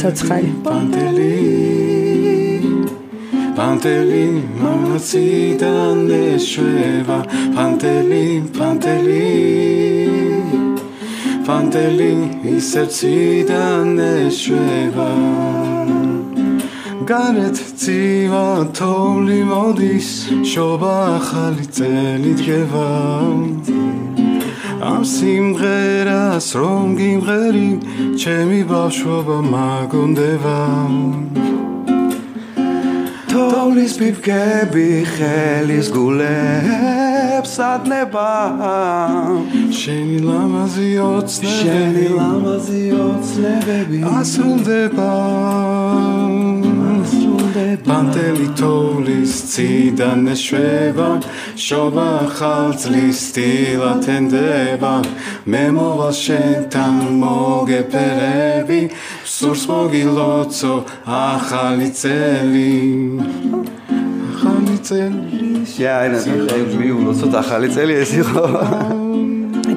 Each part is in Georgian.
ცოცხალი პანტელი პანტელი მამაციდან ეშვება. პანტელი პანტელი პანტელი ისერციდან ეშვება. გარეთ ცივა თოვლი მოდის შობა ახალი წელი დგება ამ სიმღერას რომ გიმღერი ჩემი ბავშვობა მაგონდება. თოვლის პიპკები ხელის გულებს ადნება. შენი ლამაზი ოცნებები შენი ლამაზი ოცნებები. ასრულდება პანტელი თოვლის ციდან ეშვება შობა ხალწლის სტილა თენდება. მე მოვალ შენთან მოგეფერები სურს მოგილოცო ახალი წელი. ახალი წელი. Ja, einer sagt, wie ulocot ახალი წელი ეს იყო.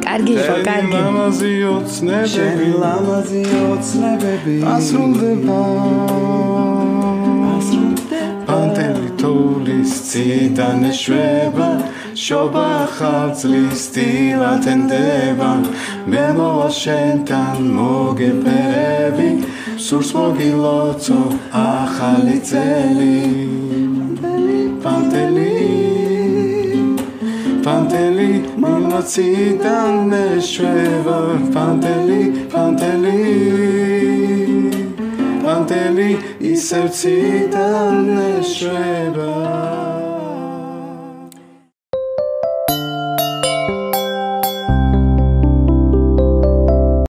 კარგი იყო, კარგი. ლამაზი ოცნებები შენი ლამაზი ოცნებები. ასრულდება თოლის ციდან ეშვება შობა ხალწლის სტილა თენდება მე მოვალ შენთან მოგეფერები სურს მოგილოცო ახალი წელი პანტელი პანტელი მომაციდან ეშვება. პანტელი პანტელი პანტელი ისევ ციდან ეშვება